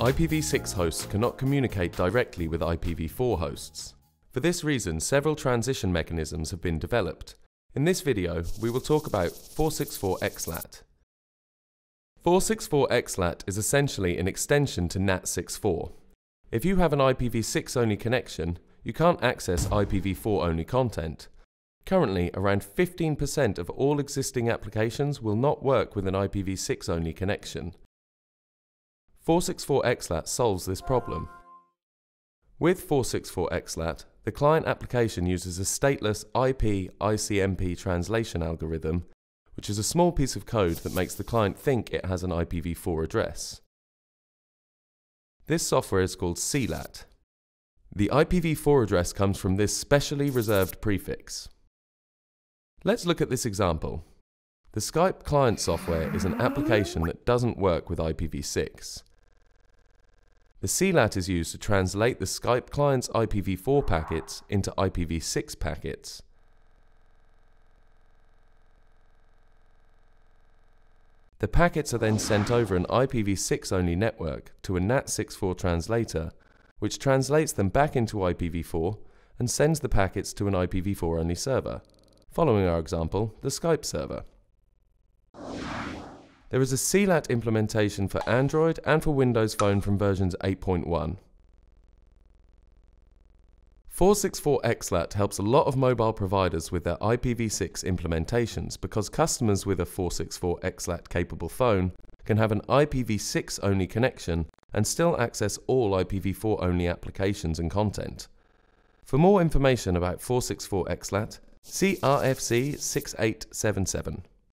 IPv6 hosts cannot communicate directly with IPv4 hosts. For this reason, several transition mechanisms have been developed. In this video, we will talk about 464XLAT. 464XLAT is essentially an extension to NAT64. If you have an IPv6 only connection, you can't access IPv4 only content. Currently, around 15% of all existing applications will not work with an IPv6 only connection. 464XLAT solves this problem. With 464XLAT, the client application uses a stateless IP ICMP translation algorithm, which is a small piece of code that makes the client think it has an IPv4 address. This software is called CLAT. The IPv4 address comes from this specially reserved prefix. Let's look at this example. The Skype client software is an application that doesn't work with IPv6. The CLAT is used to translate the Skype client's IPv4 packets into IPv6 packets. The packets are then sent over an IPv6 only network to a NAT64 translator, which translates them back into IPv4 and sends the packets to an IPv4 only server, following our example, the Skype server. There is a CLAT implementation for Android and for Windows Phone from versions 8.1. 464XLAT helps a lot of mobile providers with their IPv6 implementations because customers with a 464XLAT capable phone can have an IPv6 only connection and still access all IPv4 only applications and content. For more information about 464XLAT, see RFC 6877.